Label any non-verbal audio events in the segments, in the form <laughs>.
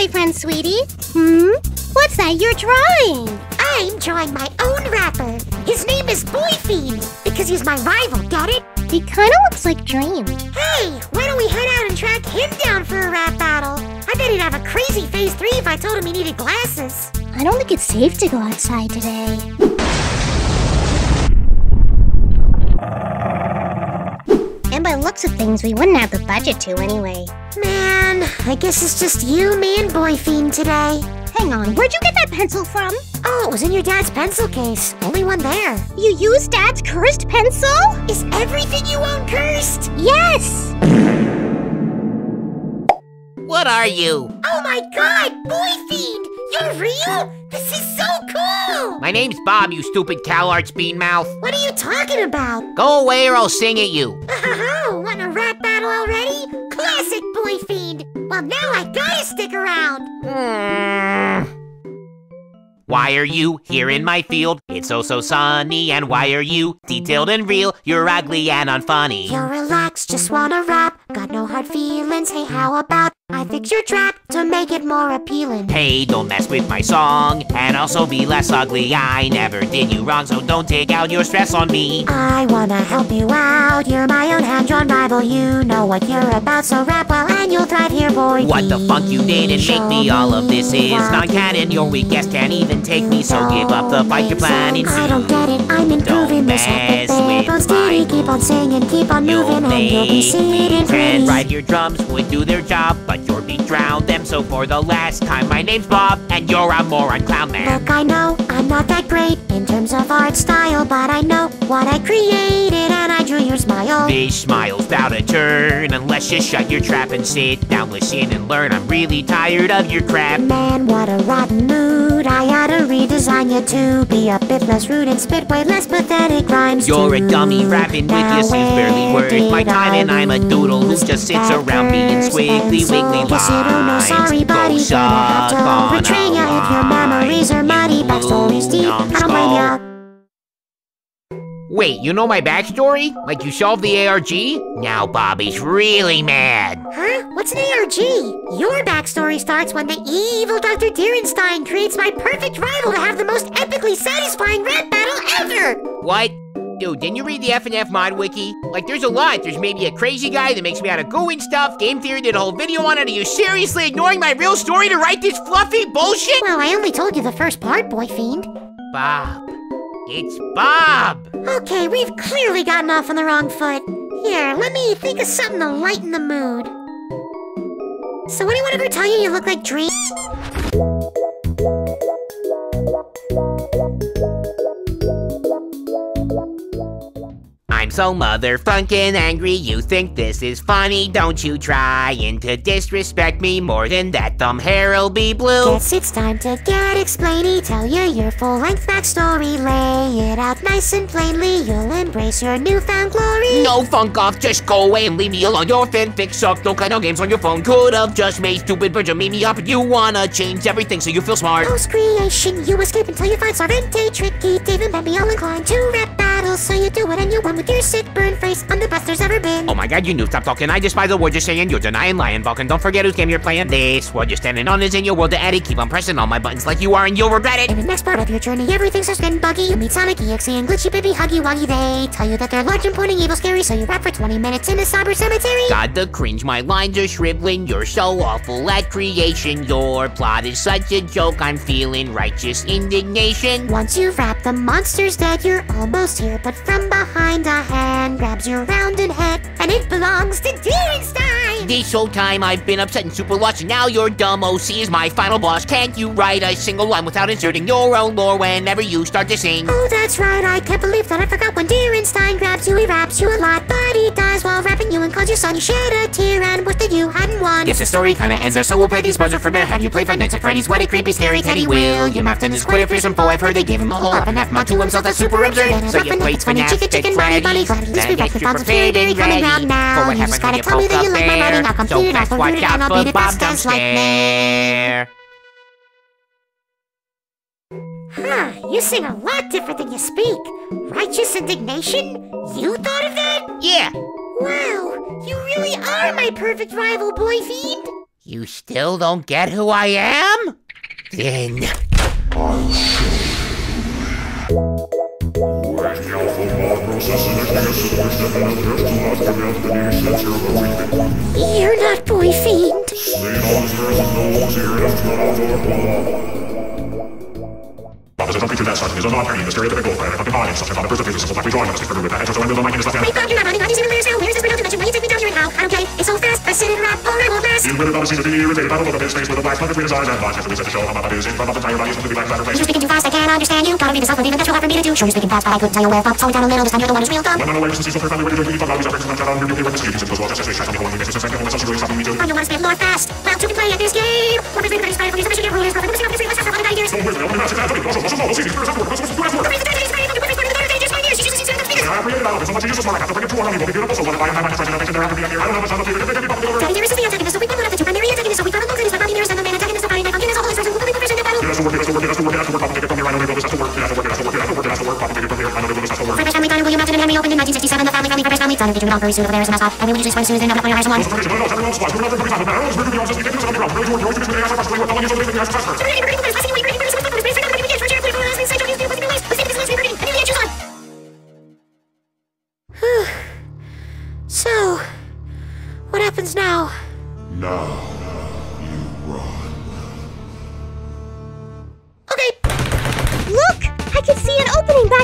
boyfriend, sweetie. Hmm? What's that you're drawing? I'm drawing my own rapper. His name is Boy Fiend because he's my rival, get it? He kinda looks like Dream. Hey, why don't we head out and track him down for a rap battle? I bet he'd have a crazy phase three if I told him he needed glasses. I don't think it's safe to go outside today. And by looks of things, we wouldn't have the budget to anyway. Man, I guess it's just you, me, and Boy Fiend today. Hang on, where'd you get that pencil from? Oh, it was in your dad's pencil case. Only one there. You used Dad's cursed pencil? Is everything you own cursed? Yes! What are you? Oh my god, Boy Fiend! You're real? This is so cool! My name's Bob, you stupid CalArts beanmouth. What are you talking about? Go away or I'll sing at you. <laughs> Oh, want Fiend! Well, now I gotta stick around! <sighs> Why are you here in my field? It's so so sunny, and why are you detailed and real? You're ugly and unfunny. You're relaxed, just wanna rap. Got no hard feelings, hey, how about I fix your trap to make it more appealing? Hey, don't mess with my song, and also be less ugly. I never did you wrong, so don't take out your stress on me. I wanna help you out. You're my own hand-drawn rival. You know what you're about, so rap well and you'll thrive here, boy. What the fuck you did and make me all of this is non-canon. Your weak guest can't even take me, so give up the fight you're planning I don't get it, I'm improving this mess with steady, keep on singing, keep on You'll moving, and you'll be sitting pretty. right your drums would do their job, but your beat drowned them. So for the last time, my name's Bob, and you're a moron clown man. Look, I know I'm not that great in terms of art style, but I know what I created and I drew your smile. This smile's bout to turn unless you shut your trap and sit down, listen and learn. I'm really tired of your crap. Man, what a rotten mood. I had redesign you to be a bit less rude and spit way less pathetic rhymes. You're a dummy rapping with your seems barely worth my time, and I'm a doodle who just sits around being first squiggly wiggly Guess you don't know, lines. sorry, Go buddy. Have suck on betray a ya if your memories are line, muddy. Backstory's deep. I don't blame ya. Wait, you know my backstory? Like you solved the ARG? Now Bobby's really mad. Huh? What's an ARG? Your backstory starts when the evil Dr. Dierenstein creates my perfect rival to have the most epically satisfying rap battle ever! What? Dude, didn't you read the FNF mod wiki? Like, there's a lot. There's maybe a crazy guy that makes me out of goo and stuff. Game Theory did a whole video on it. Are you seriously ignoring my real story to write this fluffy bullshit? Well, I only told you the first part, boy fiend. Bob. It's Bob. Okay, we've clearly gotten off on the wrong foot. Here, let me think of something to lighten the mood. So anyone ever tell you you look like Dream? So motherfucking angry. You think this is funny? Don't you trying to disrespect me more than that thumb hair'll be blue? Guess it's time to get explainy. Tell you your full-length backstory. Lay it out nice and plainly. You'll embrace your newfound glory. No funk off, just go away and leave me alone. Your fanfic sucks, don't play no games on your phone. Could've just made stupid version made me up, and you wanna change everything so you feel smart. Post-creation, you escape until you find Sarvente, Tricky, Dave, and Bambi all inclined to rap So you do it and you win with your sick burn face. I'm the best there's ever been. Oh my god, you knew. Stop talking. I despise the word you're saying. You're denying, lying, Vulcan. Don't forget whose game you're playing. This world you're standing on is in your world to Eddie. Keep on pressing all my buttons like you are, and you'll regret it. In the next part of your journey, everything starts getting buggy. You meet Sonic, EXE, and Glitchy Baby Huggy Wuggy. They tell you that they're large and pointing evil scary, so you rap for 20 minutes in a cyber cemetery. God, the cringe. My lines are shriveling. You're so awful at creation. Your plot is such a joke. I'm feeling righteous indignation. Once you wrap the monster's dead, you're almost here. But from behind, a hand grabs your rounded head, and it belongs to Dierenstein. This whole time I've been upset and super lost, and now your dumb OC is my final boss. Can't you write a single line without inserting your own lore whenever you start to sing? Oh, that's right. I can't believe that I forgot when Dierenstein grabs you. He raps you a lot, but he dies while rapping you and calls you son. You shed a tear and wish that you hadn't Guess the story kinda ends there, so we'll play these buzzer for bear. Have you played Five Nights at Freddy's? What a creepy, scary Teddy William Afton is quite a fearsome foe. I've heard they gave him a whole up and half to himself. That's super absurd. So you played funny chicken, chicken, bunny, bunny, Freddy's. glad at least we Then back the bombs prepared very and coming round now. You just gotta tell me that you like my writing. I'll come through I'll best come through it, and out I'll it Bob fast as lightning. Huh, you sing a lot different than you speak. Righteous indignation? You thought of that? Yeah, Wow, you really are my perfect rival, boy fiend. You still don't get who I am? Then I'll show you. Wait, Alpha Mod processing against the voice that another to not prevent the nations here breathing. You're not boy fiend. Slay on earth and nose here and cut off our blood. Opposition feature that starting is a non-party, the stereotypical planet, fucking body, such as on first of phases, like we join on the stick with the head, so I'm the mic and stuff. Wait, Bob, you're not running. Oh, I'm fast. In women, obviously, to be irritated by the look of his face with a black spot between his eyes and after we set the show. About his in front of the entire body is completely black flat face. You're speaking too fast. I can't understand you. Gotta be the stuff of even that you'll have for me to do. Sure, you're speaking fast, but I couldn't tell you where from. Slow it down a little. This time you're the one who's real dumb. When I'm away from the season, ready to join me, fuck all these efforts, and I'm shut on your nuclear weapons. You can well, just say, shut me hole, you get suspect, and that's really stopping me too. I don't want to spam more fast. Well, to be playing at this game. What is the inspired for these mission rulers? Perfect. Let's see how this ideas. Don't wait, only match, it's happening. Also, also, also, see, these players have to work. Let's do that work. The reason that is inspired for the perfect one of the the figures. I out of it, so much Jesus, I have to bring it to one of you. Will be beautiful, so what if I have my president, I think they're after me here. I don't have a son of be popular. Daddy Dearest the antagonist, so we will not have the primary antagonists, so we found a look at this by and the main antagonist of Brian and is a holy person who will be professional battle. It has to work, it has to work, it has to work, it has to work. Papa, take it from here. I know they will, this has to work. It has to work, it has to work, it has to work, it has to work. Papa, take it from here. I know they will, this has to work. Fresh Family Diner, William Mountain and Henry opened in 1967. The family friendly Fresh Family Diner featured all very soon over there as a mascot. And we would usually find soon as they never play Horizon 1. Those information, but I know, everyone else flies. We're not very confident. I know, it's very obvious. We think this is going to be wrong. Really, you always think it's going to be asked, what the is, so they think the answer is faster. So,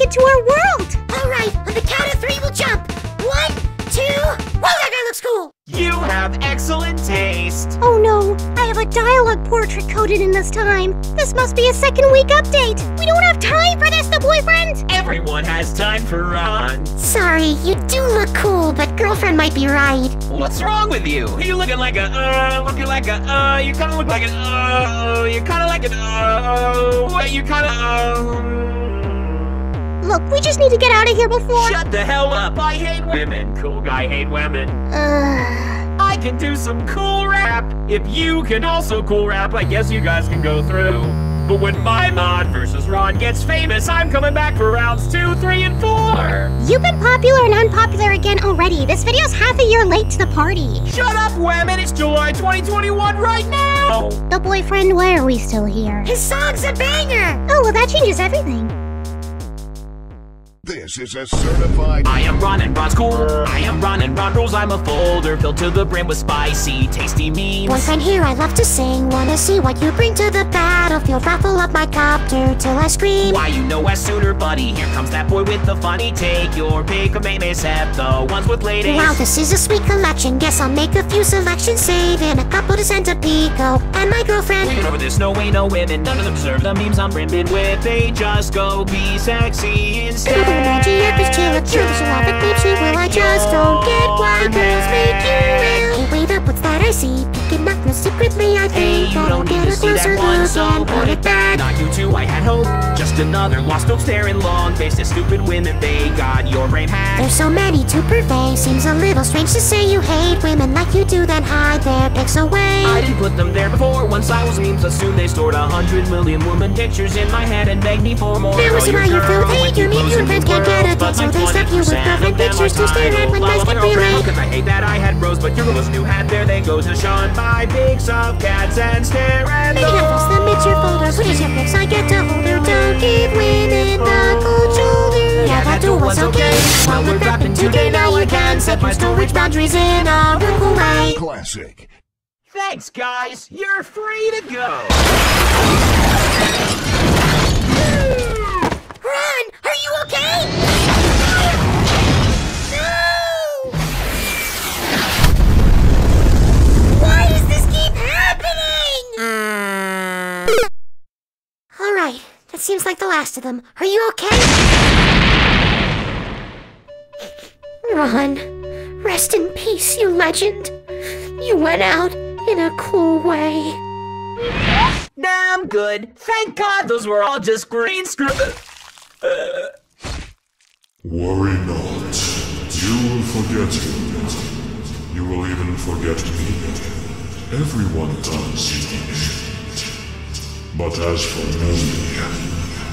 back into our world! all right. On the count of three, we'll jump. One, two. Whoa, that guy looks cool. you have excellent taste. Oh no, I have a dialogue portrait coded in this time. This must be a second week update. We don't have time for this, the boyfriend! Everyone has time for Ron. Sorry, you do look cool, but girlfriend might be right. What's wrong with you? You looking like a uh, looking like a uh, you kind of look like an uh, you kind of like an uh, what you kind of uh. Look, we just need to get out of here before. Shut the hell up! I hate women. Cool guy hate women. Ugh. I can do some cool rap. If you can also cool rap, I guess you guys can go through. But when my mod versus Ron gets famous, I'm coming back for rounds two, three, and four. You've been popular and unpopular again already. This video's half a year late to the party. Shut up, women! It's July 2021 right now. The boyfriend, why are we still here? His song's a banger. Oh, well, that changes everything the this is a certified I am Ron and Ron's cool. I am Ron and Ron rules. I'm a folder filled to the brim with spicy, tasty memes. Once I'm here, I love to sing. Wanna see what you bring to the battlefield. Raffle up my copter till I scream. Why you know as sooner, buddy? Here comes that boy with the funny take. Your pick of main except the ones with ladies. Wow, this is a sweet collection. Guess I'll make a few selections, saving a couple to send to Pico and my girlfriend. We're over this, no way, no women. None of them deserve the memes I'm brimming with. They just go be sexy instead. Energy up is chill, chill, she love it, deep she will. I just don't get why girls make you ill. Hey, wait up, what's that I see? Picking up real secretly, I Hey, think you I'll don't need get to a see that one, so put it back. Not you two, I had hope. Just another lost oak staring long faced at stupid women. They got your brain hacked. There's so many to purvey. Seems a little strange to say you hate women like you do, then hide their pics away. I didn't put them there before. Once I was memes, assumed they stored a hundred million woman pictures in my head and begged me for more. Now see why you feel with You mean you and friends can't get a girls, date, so they like stuff you with 20% girlfriend of them pictures to are stare at when Love guys of get an free Orphan. reign. Cause I hate that I had bros, but your girl's new hat there. They go to shun my pics of cats and stare at Maybe I post them, it's your folder. Put your pics, I get to hold her. Don't give women the cold shoulder. Yeah, that duel was okay. Well, we're rapping today, now I can set my storage boundaries in a real way. classic. Thanks, guys. You're free to go. Ron, are you okay? Seems like the last of them. Are you okay? Ron, rest in peace, you legend. You went out in a cool way. Damn good. Thank God those were all just green screen. Worry not. You will forget him. You will even forget me. Everyone does in the end. But as for me,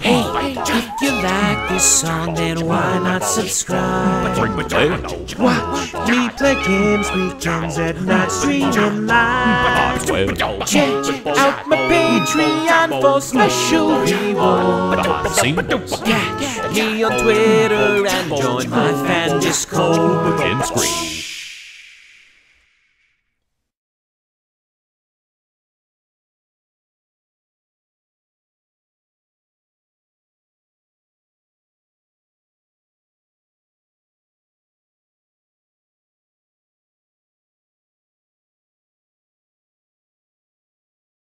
Hey, if you like this song, then why not subscribe? Watch me play games weekends at night, streaming live. Check out my Patreon for special rewards. Catch me on Twitter and join my fan Discord.